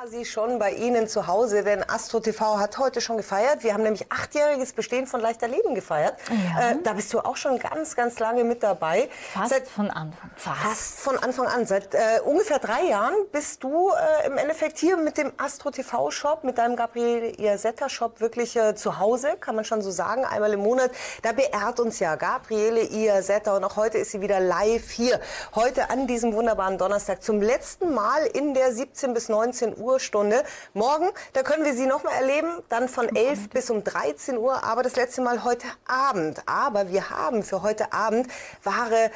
quasi schon bei Ihnen zu Hause, denn Astro TV hat heute schon gefeiert. Wir haben nämlich achtjähriges Bestehen von Leichter Leben gefeiert. Ja. Äh, da bist du auch schon ganz, ganz lange mit dabei. Fast Seit, von Anfang. Fast. Fast von Anfang an. Seit äh, ungefähr drei Jahren bist du äh, im Endeffekt hier mit dem Astro TV Shop, mit deinem Gabriele Iasetta Shop wirklich äh, zu Hause, kann man schon so sagen, einmal im Monat. Da beehrt uns ja Gabriele Iasetta und auch heute ist sie wieder live hier. Heute an diesem wunderbaren Donnerstag zum letzten Mal in der 17 bis 19 Uhr Stunde. Morgen, da können wir sie noch mal erleben, dann von 11 bis um 13 Uhr, aber das letzte Mal heute Abend. Aber wir haben für heute Abend wahre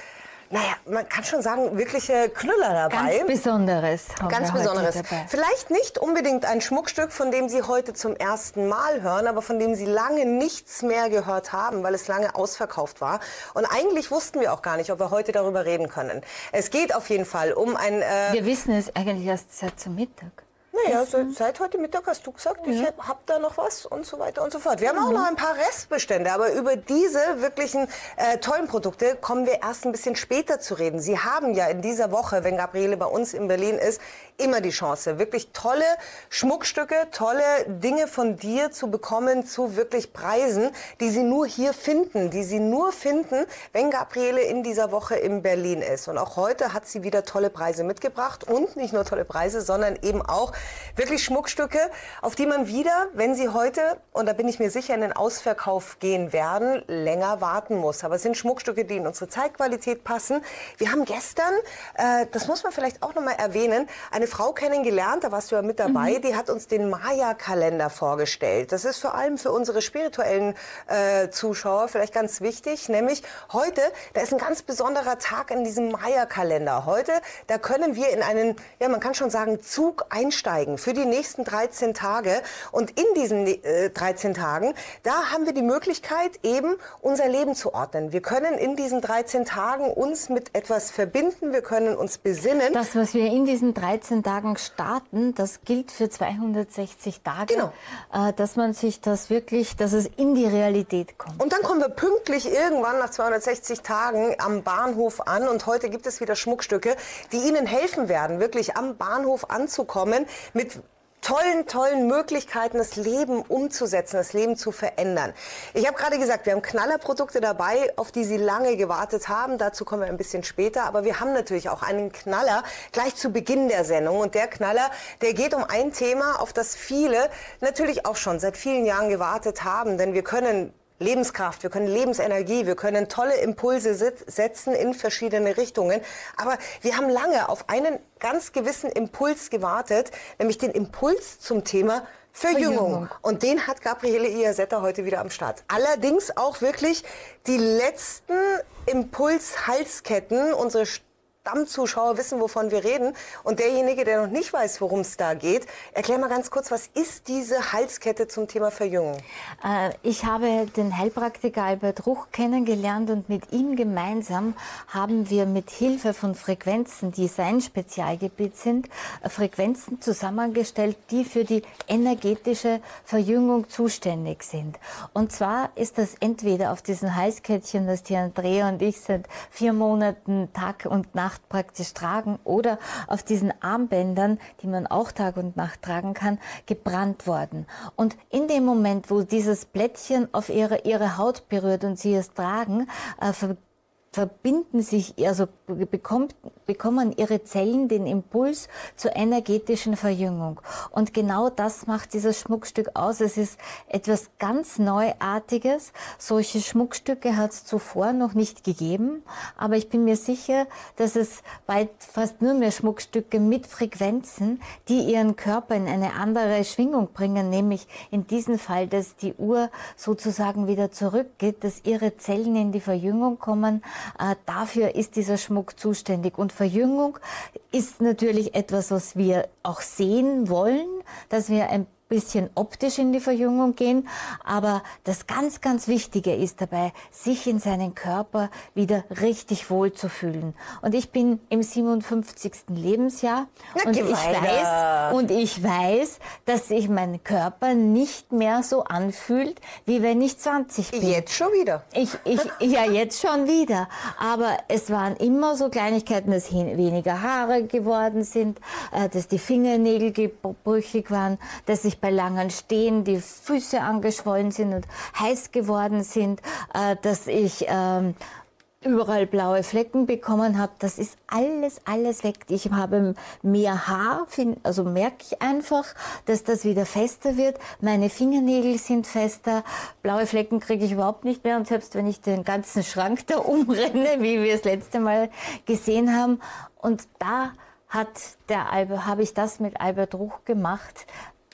naja, man kann schon sagen, wirkliche Knüller dabei. Ganz Besonderes. Ganz Besonderes. Vielleicht nicht unbedingt ein Schmuckstück, von dem Sie heute zum ersten Mal hören, aber von dem Sie lange nichts mehr gehört haben, weil es lange ausverkauft war. Und eigentlich wussten wir auch gar nicht, ob wir heute darüber reden können. Es geht auf jeden Fall um ein... Äh wir wissen es eigentlich erst seit zum Mittag. Naja, seit, seit heute Mittag hast du gesagt, ja. ich habe da noch was und so weiter und so fort. Wir haben auch mhm. noch ein paar Restbestände, aber über diese wirklichen äh, tollen Produkte kommen wir erst ein bisschen später zu reden. Sie haben ja in dieser Woche, wenn Gabriele bei uns in Berlin ist, immer die Chance, wirklich tolle Schmuckstücke, tolle Dinge von dir zu bekommen zu wirklich Preisen, die sie nur hier finden, die sie nur finden, wenn Gabriele in dieser Woche in Berlin ist. Und auch heute hat sie wieder tolle Preise mitgebracht und nicht nur tolle Preise, sondern eben auch wirklich Schmuckstücke, auf die man wieder, wenn sie heute, und da bin ich mir sicher, in den Ausverkauf gehen werden, länger warten muss. Aber es sind Schmuckstücke, die in unsere Zeitqualität passen. Wir haben gestern, äh, das muss man vielleicht auch noch mal erwähnen, eine Frau kennengelernt, da warst du ja mit dabei, mhm. die hat uns den Maya-Kalender vorgestellt. Das ist vor allem für unsere spirituellen äh, Zuschauer vielleicht ganz wichtig, nämlich heute, da ist ein ganz besonderer Tag in diesem Maya-Kalender. Heute, da können wir in einen, ja, man kann schon sagen, Zug einsteigen einsteigen für die nächsten 13 Tage. Und in diesen äh, 13 Tagen, da haben wir die Möglichkeit, eben unser Leben zu ordnen. Wir können in diesen 13 Tagen uns mit etwas verbinden, wir können uns besinnen. Das, was wir in diesen 13 Tagen starten, das gilt für 260 Tage. Genau. Äh, dass man sich das wirklich, dass es in die Realität kommt. Und dann kommen wir pünktlich irgendwann nach 260 Tagen am Bahnhof an. Und heute gibt es wieder Schmuckstücke, die Ihnen helfen werden, wirklich am Bahnhof anzukommen mit tollen, tollen Möglichkeiten, das Leben umzusetzen, das Leben zu verändern. Ich habe gerade gesagt, wir haben Knallerprodukte dabei, auf die Sie lange gewartet haben. Dazu kommen wir ein bisschen später. Aber wir haben natürlich auch einen Knaller gleich zu Beginn der Sendung. Und der Knaller, der geht um ein Thema, auf das viele natürlich auch schon seit vielen Jahren gewartet haben. Denn wir können Lebenskraft, wir können Lebensenergie, wir können tolle Impulse setzen in verschiedene Richtungen. Aber wir haben lange auf einen ganz gewissen Impuls gewartet, nämlich den Impuls zum Thema Verjüngung. Verjüngung. Und den hat Gabriele Iasetta heute wieder am Start. Allerdings auch wirklich die letzten Impulshalsketten, unsere Stammzuschauer wissen, wovon wir reden. Und derjenige, der noch nicht weiß, worum es da geht, erklär mal ganz kurz, was ist diese Halskette zum Thema Verjüngung? Äh, ich habe den Heilpraktiker Albert Ruch kennengelernt und mit ihm gemeinsam haben wir mit Hilfe von Frequenzen, die sein Spezialgebiet sind, äh, Frequenzen zusammengestellt, die für die energetische Verjüngung zuständig sind. Und zwar ist das entweder auf diesen Halskettchen, das die Andrea und ich seit vier Monaten Tag und Nacht Nacht praktisch tragen oder auf diesen Armbändern, die man auch Tag und Nacht tragen kann, gebrannt worden. Und in dem Moment, wo dieses Blättchen auf ihre, ihre Haut berührt und sie es tragen, äh, verbinden sich, also bekommt, bekommen ihre Zellen den Impuls zur energetischen Verjüngung. Und genau das macht dieses Schmuckstück aus. Es ist etwas ganz Neuartiges. Solche Schmuckstücke hat es zuvor noch nicht gegeben. Aber ich bin mir sicher, dass es bald fast nur mehr Schmuckstücke mit Frequenzen, die ihren Körper in eine andere Schwingung bringen, nämlich in diesem Fall, dass die Uhr sozusagen wieder zurückgeht, dass ihre Zellen in die Verjüngung kommen, dafür ist dieser Schmuck zuständig. Und Verjüngung ist natürlich etwas, was wir auch sehen wollen, dass wir ein bisschen optisch in die Verjüngung gehen. Aber das ganz, ganz Wichtige ist dabei, sich in seinen Körper wieder richtig wohl zu fühlen. Und ich bin im 57. Lebensjahr Na, und ich weiter. weiß, und ich weiß, dass sich mein Körper nicht mehr so anfühlt, wie wenn ich 20 bin. Jetzt schon wieder. Ich, ich, ja, jetzt schon wieder. Aber es waren immer so Kleinigkeiten, dass weniger Haare geworden sind, äh, dass die Fingernägel gebrüchig waren, dass ich bei langen Stehen die Füße angeschwollen sind und heiß geworden sind, äh, dass ich ähm, überall blaue Flecken bekommen habe. Das ist alles, alles weg. Ich habe mehr Haar, also merke ich einfach, dass das wieder fester wird. Meine Fingernägel sind fester. Blaue Flecken kriege ich überhaupt nicht mehr. Und selbst wenn ich den ganzen Schrank da umrenne, wie wir das letzte Mal gesehen haben. Und da habe ich das mit Albert Ruch gemacht,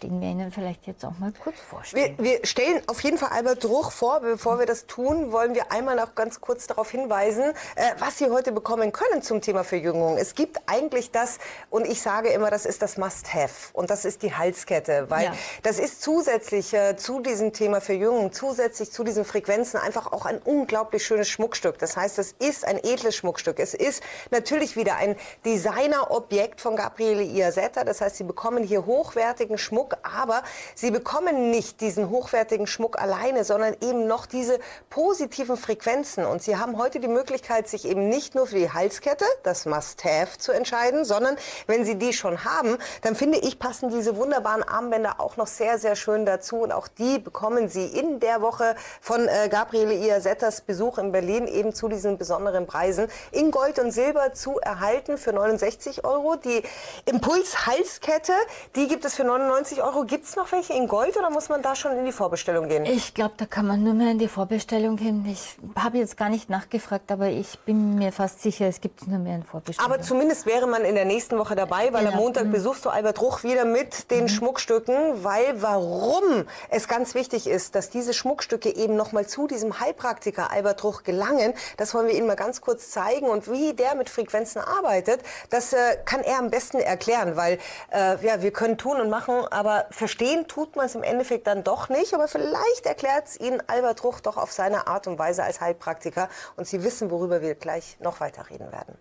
den wir Ihnen vielleicht jetzt auch mal kurz vorstellen. Wir, wir stellen auf jeden Fall Albert Druch vor. Bevor wir das tun, wollen wir einmal noch ganz kurz darauf hinweisen, äh, was Sie heute bekommen können zum Thema Verjüngung. Es gibt eigentlich das, und ich sage immer, das ist das Must-Have. Und das ist die Halskette. Weil Ja. das ist zusätzlich äh, zu diesem Thema Verjüngung, zusätzlich zu diesen Frequenzen einfach auch ein unglaublich schönes Schmuckstück. Das heißt, es ist ein edles Schmuckstück. Es ist natürlich wieder ein Designerobjekt von Gabriele Iazetta. Das heißt, Sie bekommen hier hochwertigen Schmuck, aber Sie bekommen nicht diesen hochwertigen Schmuck alleine, sondern eben noch diese positiven Frequenzen. Und Sie haben heute die Möglichkeit, sich eben nicht nur für die Halskette, das Must-Have, zu entscheiden, sondern wenn Sie die schon haben, dann finde ich, passen diese wunderbaren Armbänder auch noch sehr, sehr schön dazu. Und auch die bekommen Sie in der Woche von äh, Gabriele Iasettas Besuch in Berlin eben zu diesen besonderen Preisen in Gold und Silber zu erhalten für 69 Euro. Die Impuls-Halskette, die gibt es für 99 Euro. Gibt es noch welche in Gold oder muss man da schon in die Vorbestellung gehen? Ich glaube, da kann man nur mehr in die Vorbestellung hin. Ich habe jetzt gar nicht nachgefragt, aber ich bin mir fast sicher, es gibt nur mehr in Vorbestellung. Aber zumindest wäre man in der nächsten Woche dabei, weil Genau. am Montag besuchst du Albert Ruch wieder mit den Schmuckstücken, weil warum es ganz wichtig ist, dass diese Schmuckstücke eben nochmal zu diesem Heilpraktiker Albert Ruch gelangen, das wollen wir Ihnen mal ganz kurz zeigen und wie der mit Frequenzen arbeitet, das äh, kann er am besten erklären, weil äh, ja, wir können tun und machen, aber verstehen tut man es im Endeffekt dann doch nicht, aber vielleicht erklärt es Ihnen Albert Ruch doch auf seine Art und Weise als Heilpraktiker und Sie wissen, worüber wir gleich noch weiter reden werden.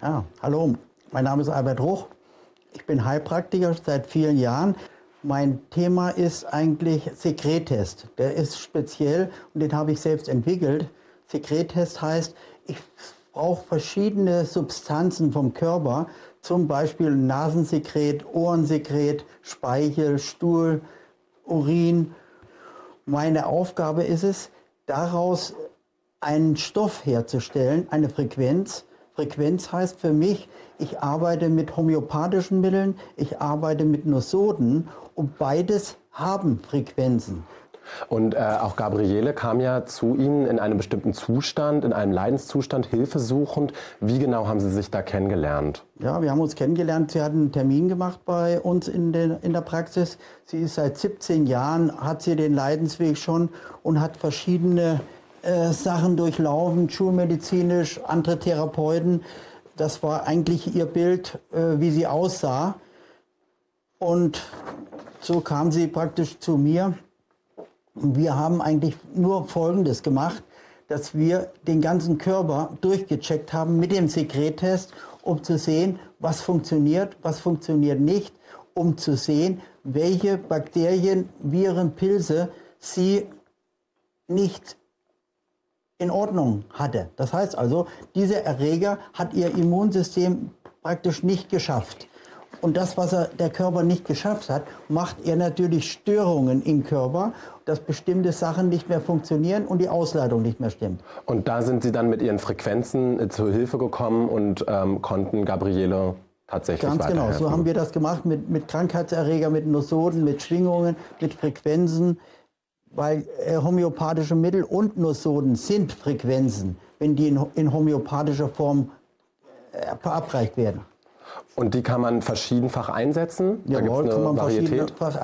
Ja, hallo, mein Name ist Albert Ruch. Ich bin Heilpraktiker seit vielen Jahren. Mein Thema ist eigentlich Sekrettest. Der ist speziell und den habe ich selbst entwickelt. Sekrettest heißt, ich brauche verschiedene Substanzen vom Körper, zum Beispiel Nasensekret, Ohrensekret, Speichel, Stuhl, Urin. Meine Aufgabe ist es, daraus einen Stoff herzustellen, eine Frequenz. Frequenz heißt für mich, ich arbeite mit homöopathischen Mitteln, ich arbeite mit Nosoden und beides haben Frequenzen. Und äh, auch Gabriele kam ja zu Ihnen in einem bestimmten Zustand, in einem Leidenszustand, hilfesuchend. Wie genau haben Sie sich da kennengelernt? Ja, wir haben uns kennengelernt. Sie hat einen Termin gemacht bei uns in, den, in der Praxis. Sie ist seit 17 Jahren, hat sie den Leidensweg schon und hat verschiedene äh, Sachen durchlaufen, schulmedizinisch, andere Therapeuten. Das war eigentlich ihr Bild, äh, wie sie aussah. Und so kam sie praktisch zu mir. Wir haben eigentlich nur Folgendes gemacht, dass wir den ganzen Körper durchgecheckt haben mit dem Sekrettest, um zu sehen, was funktioniert, was funktioniert nicht, um zu sehen, welche Bakterien, Viren, Pilze sie nicht in Ordnung hatte. Das heißt also, dieser Erreger hat ihr Immunsystem praktisch nicht geschafft. Und das, was er, der Körper nicht geschafft hat, macht er natürlich Störungen im Körper, dass bestimmte Sachen nicht mehr funktionieren und die Ausleitung nicht mehr stimmt. Und da sind Sie dann mit Ihren Frequenzen äh, zur Hilfe gekommen und ähm, konnten Gabriele tatsächlich Ganz genau, so haben wir das gemacht mit, mit Krankheitserreger, mit Nosoden, mit Schwingungen, mit Frequenzen, weil äh, homöopathische Mittel und Nosoden sind Frequenzen, wenn die in, in homöopathischer Form äh, verabreicht werden. Und die kann man verschiedenfach einsetzen? Jawohl, kann man verschiedenfach.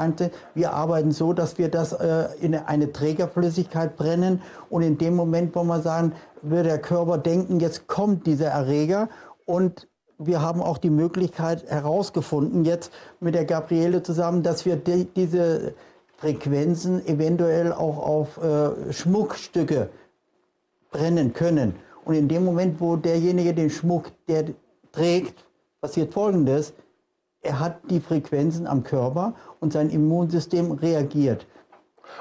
Wir arbeiten so, dass wir das äh, in eine Trägerflüssigkeit brennen und in dem Moment, wo wir sagen, würde der Körper denken, jetzt kommt dieser Erreger und wir haben auch die Möglichkeit herausgefunden, jetzt mit der Gabriele zusammen, dass wir die, diese Frequenzen eventuell auch auf äh, Schmuckstücke brennen können. Und in dem Moment, wo derjenige den Schmuck, der trägt, passiert Folgendes. Er hat die Frequenzen am Körper und sein Immunsystem reagiert.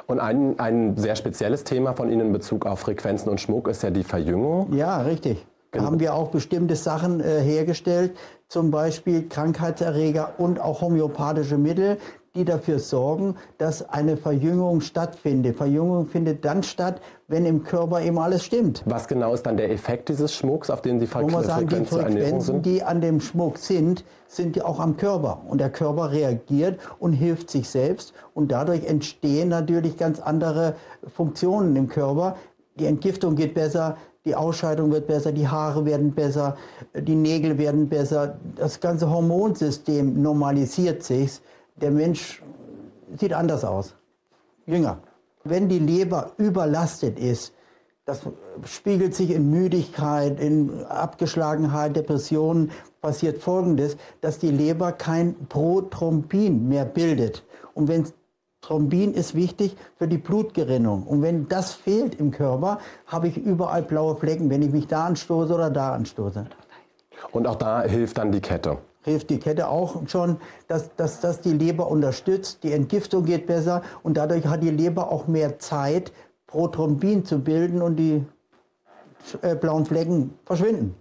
Und ein, ein sehr spezielles Thema von Ihnen in Bezug auf Frequenzen und Schmuck ist ja die Verjüngung. Ja, richtig. Da haben wir auch bestimmte Sachen äh, hergestellt, zum Beispiel Krankheitserreger und auch homöopathische Mittel, die dafür sorgen, dass eine Verjüngung stattfindet. Verjüngung findet dann statt, wenn im Körper eben alles stimmt. Was genau ist dann der Effekt dieses Schmucks, auf den Sie Fre Wo sagen, die Frequenzen, die an dem Schmuck sind, sind ja auch am Körper. Und der Körper reagiert und hilft sich selbst. Und dadurch entstehen natürlich ganz andere Funktionen im Körper. Die Entgiftung geht besser, die Ausscheidung wird besser, die Haare werden besser, die Nägel werden besser. Das ganze Hormonsystem normalisiert sich. Der Mensch sieht anders aus, jünger. Wenn die Leber überlastet ist, das spiegelt sich in Müdigkeit, in Abgeschlagenheit, Depressionen, passiert Folgendes, dass die Leber kein Prothrombin mehr bildet. Und wenn Thrombin ist wichtig für die Blutgerinnung. Und wenn das fehlt im Körper, habe ich überall blaue Flecken, wenn ich mich da anstoße oder da anstoße. Und auch da hilft dann die Kette. Hilft die Kette auch schon, dass, dass das die Leber unterstützt, die Entgiftung geht besser und dadurch hat die Leber auch mehr Zeit, Prothrombin zu bilden und die äh, blauen Flecken verschwinden.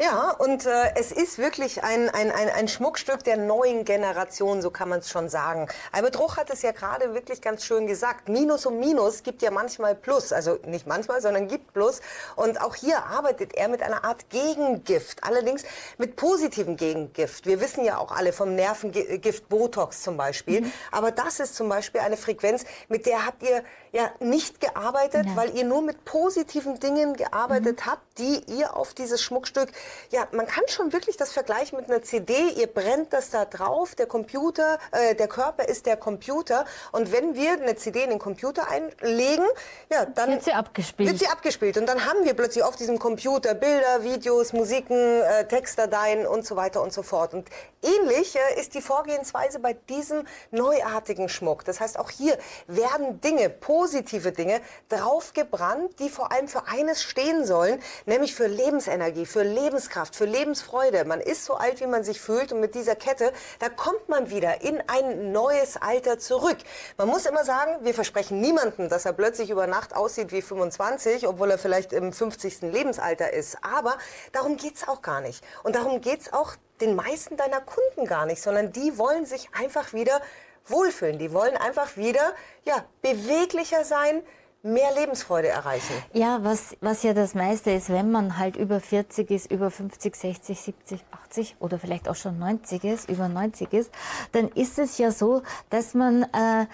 Ja, und äh, es ist wirklich ein, ein, ein, ein Schmuckstück der neuen Generation, so kann man es schon sagen. Albert Ruch hat es ja gerade wirklich ganz schön gesagt. Minus und Minus gibt ja manchmal Plus. Also nicht manchmal, sondern gibt Plus. Und auch hier arbeitet er mit einer Art Gegengift. Allerdings mit positivem Gegengift. Wir wissen ja auch alle vom Nervengift Botox zum Beispiel. Mhm. Aber das ist zum Beispiel eine Frequenz, mit der habt ihr ja nicht gearbeitet, Nein. weil ihr nur mit positiven Dingen gearbeitet mhm. habt, die ihr auf dieses Schmuckstück ja, man kann schon wirklich das vergleichen mit einer CD. Ihr brennt das da drauf, der Computer, äh, der Körper ist der Computer. Und wenn wir eine CD in den Computer einlegen, ja, dann wird sie abgespielt. Wird sie abgespielt. Und dann haben wir plötzlich auf diesem Computer Bilder, Videos, Musiken, äh, Textdateien und so weiter und so fort. Und ähnlich äh, ist die Vorgehensweise bei diesem neuartigen Schmuck. Das heißt, auch hier werden Dinge, positive Dinge, draufgebrannt, die vor allem für eines stehen sollen, nämlich für Lebensenergie, für Lebens Lebenskraft, für Lebensfreude. Man ist so alt, wie man sich fühlt und mit dieser Kette, da kommt man wieder in ein neues Alter zurück. Man muss immer sagen, wir versprechen niemandem, dass er plötzlich über Nacht aussieht wie 25, obwohl er vielleicht im 50. Lebensalter ist. Aber darum geht es auch gar nicht. Und darum geht es auch den meisten deiner Kunden gar nicht, sondern die wollen sich einfach wieder wohlfühlen. Die wollen einfach wieder ja, beweglicher sein, mehr Lebensfreude erreichen. Ja, was, was ja das meiste ist, wenn man halt über 40 ist, über 50, 60, 70, 80 oder vielleicht auch schon 90 ist, über 90 ist, dann ist es ja so, dass man äh,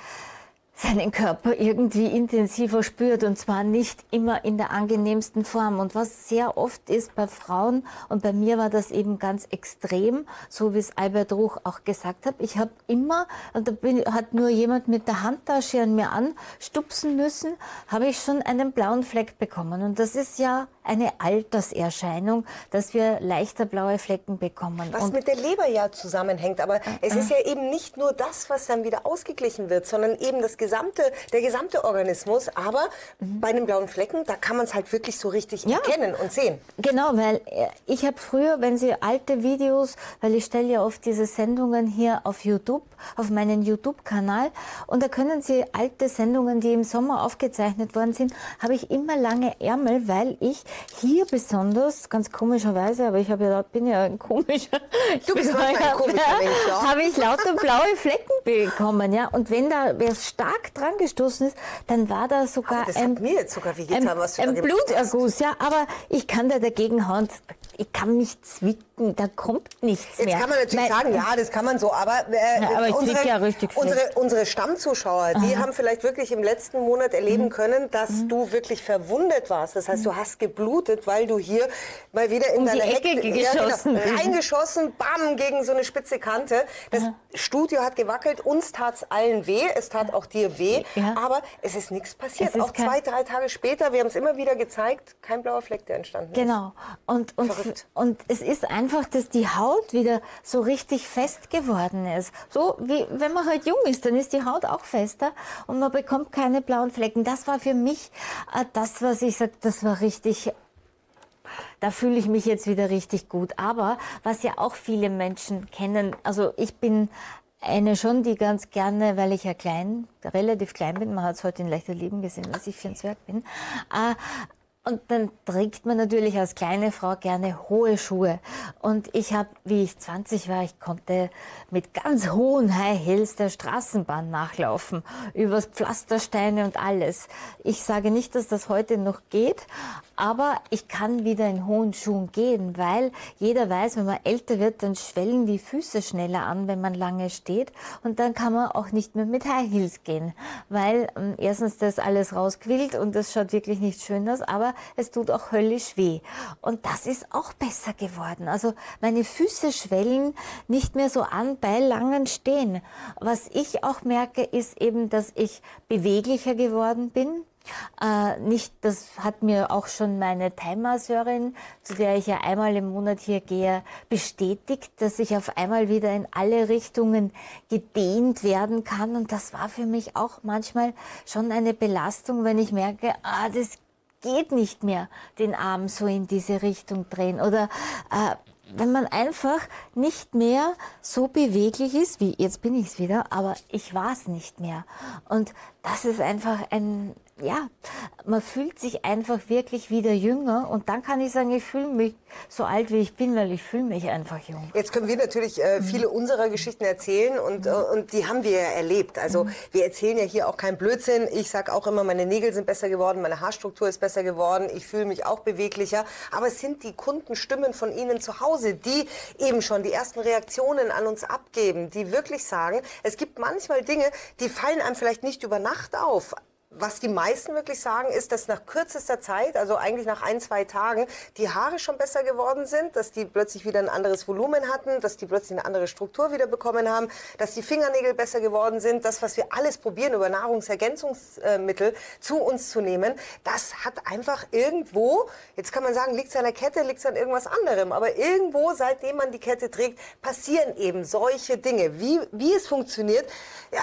seinen Körper irgendwie intensiver spürt und zwar nicht immer in der angenehmsten Form. Und was sehr oft ist bei Frauen, und bei mir war das eben ganz extrem, so wie es Albert Ruch auch gesagt hat, ich habe immer, und da bin, hat nur jemand mit der Handtasche an mir anstupsen müssen, habe ich schon einen blauen Fleck bekommen. Und das ist ja eine Alterserscheinung, dass wir leichter blaue Flecken bekommen. Was und mit der Leber ja zusammenhängt. Aber es ist ja eben nicht nur das, was dann wieder ausgeglichen wird, sondern eben das gesamte, der gesamte Organismus. Aber mhm. bei den blauen Flecken, da kann man es halt wirklich so richtig ja. erkennen und sehen. Genau, weil äh, ich habe früher, wenn Sie alte Videos, weil ich stelle ja oft diese Sendungen hier auf YouTube, auf meinen YouTube-Kanal, und da können Sie alte Sendungen, die im Sommer aufgezeichnet worden sind, habe ich immer lange Ärmel, weil ich hier besonders, ganz komischerweise, aber ich ja, bin ja ein komischer, du bist ein komischer Mensch, ja. habe ich lauter blaue Flecken bekommen, ja. Und wenn da wer stark dran gestoßen ist, dann war da sogar aber das ein, hat mir jetzt sogar wehgetan, ein, was ein Bluterguss, ja. Aber ich kann da dagegen hauen, ich kann mich zwicken, da kommt nichts jetzt mehr. Jetzt kann man natürlich Weil, sagen, ja, das kann man so, aber, äh, ja, aber unsere, ja unsere, unsere, Stammzuschauer, die haben vielleicht wirklich im letzten Monat erleben mhm. können, dass mhm. du wirklich verwundet warst. Das heißt, du hast geblutet geblutet, weil du hier mal wieder in um deine Ecke Hektik- geschossen ja, genau, reingeschossen, bam, gegen so eine spitze Kante. Das Studio hat gewackelt, uns tat's allen weh, es tat auch dir weh, Ja. aber es ist nichts passiert. Es ist auch zwei, drei Tage später, wir haben es immer wieder gezeigt, kein blauer Fleck, der entstanden ist. Genau. Und, und, Verrückt. und es ist einfach, dass die Haut wieder so richtig fest geworden ist. So wie wenn man halt jung ist, dann ist die Haut auch fester und man bekommt keine blauen Flecken. Das war für mich äh, das, was ich sage, das war richtig da fühle ich mich jetzt wieder richtig gut. Aber was ja auch viele Menschen kennen, also ich bin eine schon, die ganz gerne, weil ich ja klein, relativ klein bin, man hat es heute in leichter Leben gesehen, dass ich für ein Zwerg bin, äh, und dann trägt man natürlich als kleine Frau gerne hohe Schuhe. Und ich habe, wie ich 20 war, ich konnte mit ganz hohen High Heels der Straßenbahn nachlaufen, übers Pflastersteine und alles. Ich sage nicht, dass das heute noch geht, aber ich kann wieder in hohen Schuhen gehen, weil jeder weiß, wenn man älter wird, dann schwellen die Füße schneller an, wenn man lange steht. Und dann kann man auch nicht mehr mit High Heels gehen, weil ähm, erstens das alles rausquillt und das schaut wirklich nicht schön aus, aber es tut auch höllisch weh. Und das ist auch besser geworden. Also meine Füße schwellen nicht mehr so an bei langen Stehen. Was ich auch merke, ist eben, dass ich beweglicher geworden bin. Äh, nicht, das hat mir auch schon meine Thai-Masseurin, zu der ich ja einmal im Monat hier gehe, bestätigt, dass ich auf einmal wieder in alle Richtungen gedehnt werden kann. Und das war für mich auch manchmal schon eine Belastung, wenn ich merke, ah, das geht nicht mehr, den Arm so in diese Richtung drehen. Oder äh, wenn man einfach nicht mehr so beweglich ist, wie jetzt bin ich es wieder, aber ich war es nicht mehr. Und das ist einfach ein, ja, man fühlt sich einfach wirklich wieder jünger und dann kann ich sagen, ich fühle mich so alt, wie ich bin, weil ich fühle mich einfach jung. Jetzt können wir natürlich äh, viele unserer Geschichten erzählen und, äh, und die haben wir ja erlebt. Also wir erzählen ja hier auch keinen Blödsinn. Ich sage auch immer, meine Nägel sind besser geworden, meine Haarstruktur ist besser geworden, ich fühle mich auch beweglicher. Aber es sind die Kundenstimmen von Ihnen zu Hause, die eben schon die ersten Reaktionen an uns abgeben, die wirklich sagen, es gibt manchmal Dinge, die fallen einem vielleicht nicht über Nacht auf. Was die meisten wirklich sagen, ist, dass nach kürzester Zeit, also eigentlich nach ein, zwei Tagen, die Haare schon besser geworden sind, dass die plötzlich wieder ein anderes Volumen hatten, dass die plötzlich eine andere Struktur wieder bekommen haben, dass die Fingernägel besser geworden sind. Das, was wir alles probieren, über Nahrungsergänzungsmittel zu uns zu nehmen, das hat einfach irgendwo, jetzt kann man sagen, liegt es an der Kette, liegt es an irgendwas anderem, aber irgendwo, seitdem man die Kette trägt, passieren eben solche Dinge. Wie, wie es funktioniert, ja,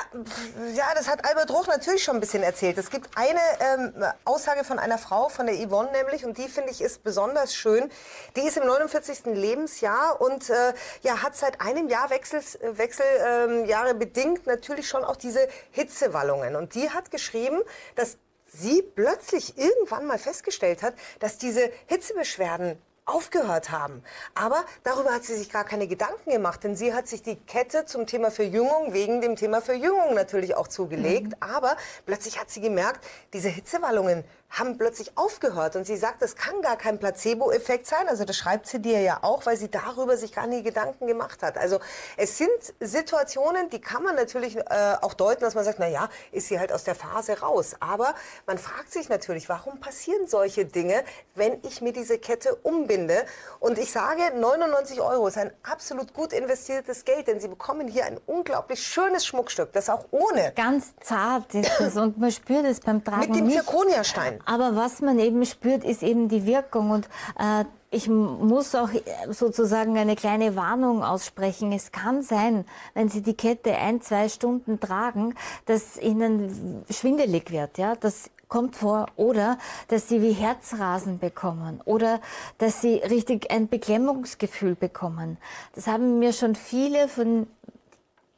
ja, das hat Albert Roch natürlich schon ein bisschen erzählt. Es gibt eine ähm, Aussage von einer Frau, von der Yvonne nämlich, und die finde ich ist besonders schön. Die ist im 49. Lebensjahr und äh, ja, hat seit einem Jahr Wechsels, Wechseljahre ähm, bedingt natürlich schon auch diese Hitzewallungen. Und die hat geschrieben, dass sie plötzlich irgendwann mal festgestellt hat, dass diese Hitzebeschwerden aufgehört haben. Aber darüber hat sie sich gar keine Gedanken gemacht, denn sie hat sich die Kette zum Thema Verjüngung wegen dem Thema Verjüngung natürlich auch zugelegt. Aber plötzlich hat sie gemerkt, diese Hitzewallungen haben plötzlich aufgehört. Und sie sagt, das kann gar kein Placebo-Effekt sein. Also das schreibt sie dir ja auch, weil sie darüber sich gar nie Gedanken gemacht hat. Also es sind Situationen, die kann man natürlich äh, auch deuten, dass man sagt, na ja, ist sie halt aus der Phase raus. Aber man fragt sich natürlich, warum passieren solche Dinge, wenn ich mir diese Kette umbinde? Und ich sage, 99 Euro ist ein absolut gut investiertes Geld, denn sie bekommen hier ein unglaublich schönes Schmuckstück, das auch ohne Ganz zart ist es und man spürt es beim Tragen mit dem. Zirkoniastein. Aber was man eben spürt, ist eben die Wirkung. Und äh, ich muss auch äh, sozusagen eine kleine Warnung aussprechen. Es kann sein, wenn Sie die Kette ein, zwei Stunden tragen, dass Ihnen schwindelig wird. Ja, das kommt vor. Oder dass Sie wie Herzrasen bekommen. Oder dass Sie richtig ein Beklemmungsgefühl bekommen. Das haben mir schon viele von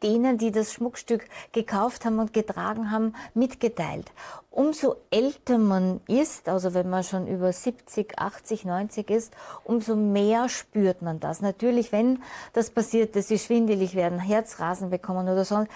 denen, die das Schmuckstück gekauft haben und getragen haben, mitgeteilt. Umso älter man ist, also wenn man schon über 70, 80, 90 ist, umso mehr spürt man das. Natürlich, wenn das passiert, dass sie schwindelig werden, Herzrasen bekommen oder so,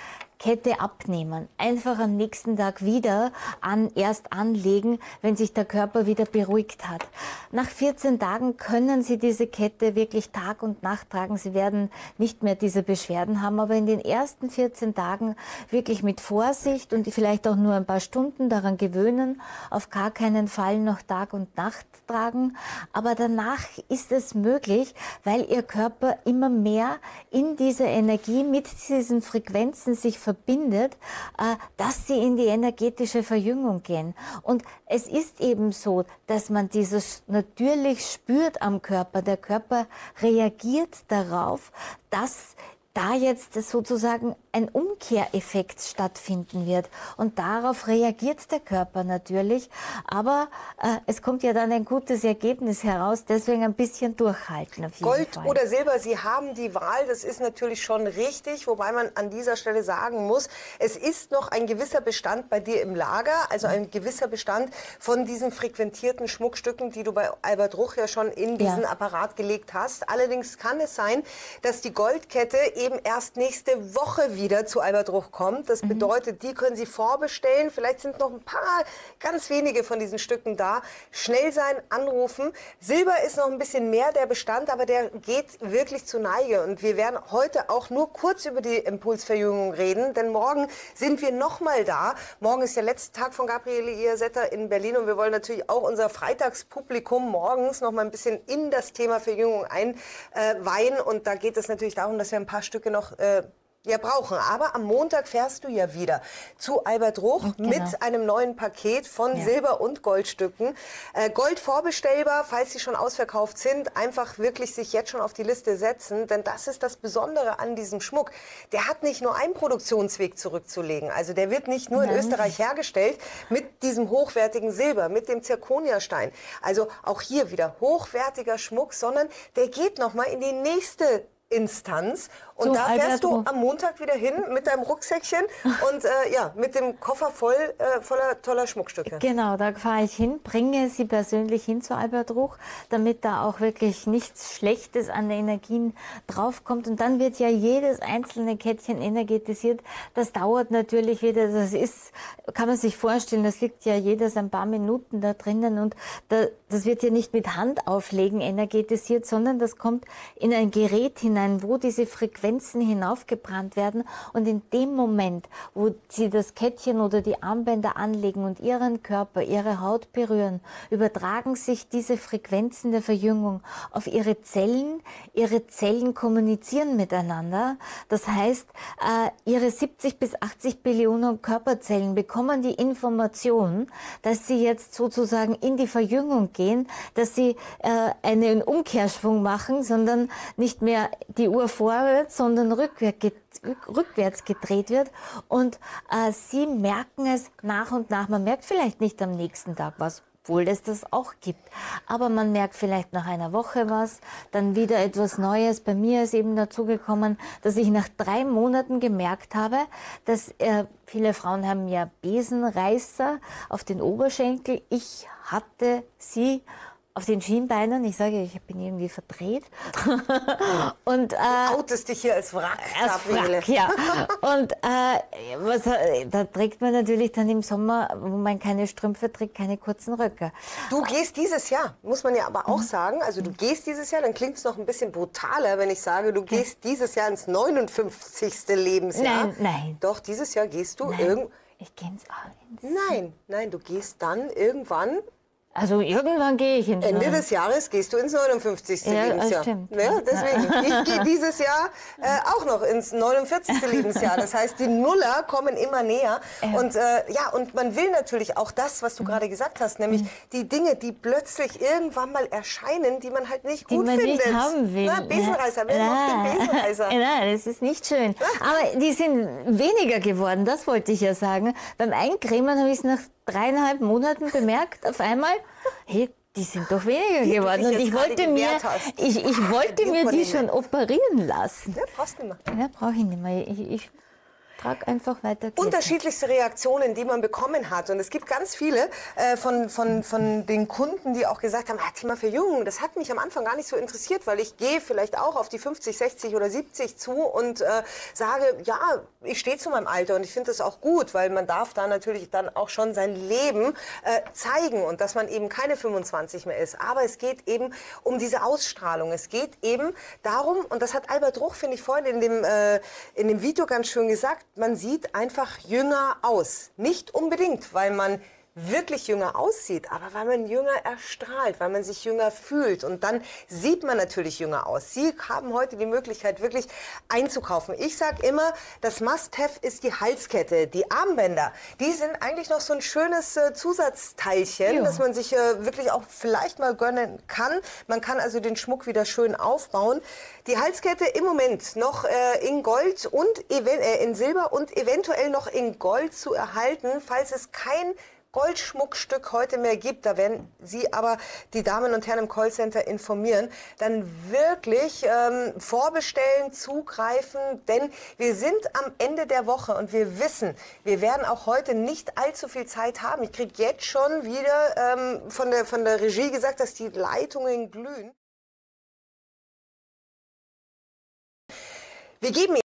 Kette abnehmen. Einfach am nächsten Tag wieder an, erst anlegen, wenn sich der Körper wieder beruhigt hat. Nach 14 Tagen können Sie diese Kette wirklich Tag und Nacht tragen. Sie werden nicht mehr diese Beschwerden haben, aber in den ersten 14 Tagen wirklich mit Vorsicht und vielleicht auch nur ein paar Stunden daran gewöhnen, auf gar keinen Fall noch Tag und Nacht tragen. Aber danach ist es möglich, weil ihr Körper immer mehr in diese Energie mit diesen Frequenzen sich verbindet, äh, dass sie in die energetische Verjüngung gehen. Und es ist eben so, dass man dieses natürlich spürt am Körper. Der Körper reagiert darauf, dass da jetzt sozusagen ein Umkehreffekt stattfinden wird. Und darauf reagiert der Körper natürlich. Aber äh, es kommt ja dann ein gutes Ergebnis heraus. Deswegen ein bisschen durchhalten. Auf jeden Gold Fall. oder Silber, Sie haben die Wahl. Das ist natürlich schon richtig. Wobei man an dieser Stelle sagen muss, es ist noch ein gewisser Bestand bei dir im Lager. Also ein gewisser Bestand von diesen frequentierten Schmuckstücken, die du bei Albert Ruch ja schon in diesen ja. Apparat gelegt hast. Allerdings kann es sein, dass die Goldkette eben erst nächste Woche wieder zu Albert Ruch kommt. Das mhm. bedeutet, die können Sie vorbestellen. Vielleicht sind noch ein paar, ganz wenige von diesen Stücken da. Schnell sein, anrufen. Silber ist noch ein bisschen mehr der Bestand, aber der geht wirklich zu Neige. Und wir werden heute auch nur kurz über die Impulsverjüngung reden, denn morgen sind wir noch mal da. Morgen ist der letzte Tag von Gabriele Iasetta in Berlin und wir wollen natürlich auch unser Freitagspublikum morgens noch mal ein bisschen in das Thema Verjüngung einweihen. Und da geht es natürlich darum, dass wir ein paar Stücke noch äh, ja, brauchen. Aber am Montag fährst du ja wieder zu Albert Ruch genau. mit einem neuen Paket von ja. Silber- und Goldstücken. Äh, Gold vorbestellbar, falls sie schon ausverkauft sind. Einfach wirklich sich jetzt schon auf die Liste setzen, denn das ist das Besondere an diesem Schmuck. Der hat nicht nur einen Produktionsweg zurückzulegen. Also der wird nicht nur Nein. in Österreich hergestellt mit diesem hochwertigen Silber, mit dem Zirconiastein. Also auch hier wieder hochwertiger Schmuck, sondern der geht noch mal in die nächste Instanz. Und so, da fährst du am Montag wieder hin mit deinem Rucksäckchen und äh, ja, mit dem Koffer voll äh, voller toller Schmuckstücke. Genau, da fahre ich hin, bringe sie persönlich hin zu Albert Ruch, damit da auch wirklich nichts Schlechtes an Energien draufkommt. Und dann wird ja jedes einzelne Kettchen energetisiert. Das dauert natürlich wieder, das ist, kann man sich vorstellen, das liegt ja jedes ein paar Minuten da drinnen und da, das wird ja nicht mit Hand auflegen energetisiert, sondern das kommt in ein Gerät hinein wo diese Frequenzen hinaufgebrannt werden. Und in dem Moment, wo Sie das Kettchen oder die Armbänder anlegen und Ihren Körper, Ihre Haut berühren, übertragen sich diese Frequenzen der Verjüngung auf Ihre Zellen. Ihre Zellen kommunizieren miteinander. Das heißt, äh, Ihre 70 bis 80 Billionen Körperzellen bekommen die Information, dass sie jetzt sozusagen in die Verjüngung gehen, dass sie äh, einen Umkehrschwung machen, sondern nicht mehr die Uhr vorwärts, sondern rückwärts gedreht wird. Und äh, sie merken es nach und nach. Man merkt vielleicht nicht am nächsten Tag was, obwohl es das auch gibt. Aber man merkt vielleicht nach einer Woche was, dann wieder etwas Neues. Bei mir ist eben dazugekommen, dass ich nach drei Monaten gemerkt habe, dass äh, viele Frauen haben ja Besenreißer auf den Oberschenkel. Ich hatte sie auf den Schienbeinen. Ich sage, ich bin irgendwie verdreht. und, äh, du outest dich hier als Wrack, als Wrack, ja. Und äh, was, da trägt man natürlich dann im Sommer, wo man keine Strümpfe trägt, keine kurzen Röcke. Du gehst dieses Jahr, muss man ja aber auch mhm. sagen, also du gehst dieses Jahr, dann klingt es noch ein bisschen brutaler, wenn ich sage, du gehst dieses Jahr ins 59. Lebensjahr. Nein, nein. Doch, dieses Jahr gehst du irgend... Ich gehe ins Nein, nein, du gehst dann irgendwann also irgendwann gehe ich ins Ende des Jahres gehst du ins 59. Ja, Lebensjahr. Stimmt. Ja, deswegen. Ich gehe dieses Jahr äh, auch noch ins 49. Lebensjahr. Das heißt, die Nuller kommen immer näher. Ja. Und äh, ja, und man will natürlich auch das, was du mhm. gerade gesagt hast, nämlich mhm. die Dinge, die plötzlich irgendwann mal erscheinen, die man halt nicht die gut man findet. Nicht haben will. Na, Besenreißer, wer ja. den Besenreißer? Nein, das ist nicht schön. Aber die sind weniger geworden, das wollte ich ja sagen. Beim Eincremen habe ich es nach dreieinhalb Monaten bemerkt, auf einmal, hey, die sind doch weniger Wie geworden. Und ich wollte mir, ich, ich wollte mir die schon operieren lassen. Ja, brauchst du nicht mehr. Ja, brauche ich nicht mehr. Ich, ich trag einfach weiter. Unterschiedlichste Reaktionen, die man bekommen hat. Und es gibt ganz viele äh, von, von, von den Kunden, die auch gesagt haben, ah, Thema Verjüngung, das hat mich am Anfang gar nicht so interessiert, weil ich gehe vielleicht auch auf die 50, 60 oder 70 zu und äh, sage, ja, ich stehe zu meinem Alter und ich finde das auch gut, weil man darf da natürlich dann auch schon sein Leben äh, zeigen und dass man eben keine 25 mehr ist. Aber es geht eben um diese Ausstrahlung. Es geht eben darum, und das hat Albert Ruch, finde ich, vorhin in dem, äh, in dem Video ganz schön gesagt, man sieht einfach jünger aus. Nicht unbedingt, weil man wirklich jünger aussieht, aber weil man jünger erstrahlt, weil man sich jünger fühlt. Und dann sieht man natürlich jünger aus. Sie haben heute die Möglichkeit, wirklich einzukaufen. Ich sage immer, das Must-Have ist die Halskette. Die Armbänder, die sind eigentlich noch so ein schönes äh, Zusatzteilchen, jo. das man sich äh, wirklich auch vielleicht mal gönnen kann. Man kann also den Schmuck wieder schön aufbauen. Die Halskette im Moment noch äh, in Gold und äh, in Silber und eventuell noch in Gold zu erhalten, falls es kein Goldschmuckstück heute mehr gibt, da werden Sie aber die Damen und Herren im Callcenter informieren, dann wirklich ähm, vorbestellen, zugreifen, denn wir sind am Ende der Woche und wir wissen, wir werden auch heute nicht allzu viel Zeit haben. Ich kriege jetzt schon wieder ähm, von, der, von der Regie gesagt, dass die Leitungen glühen. Wir geben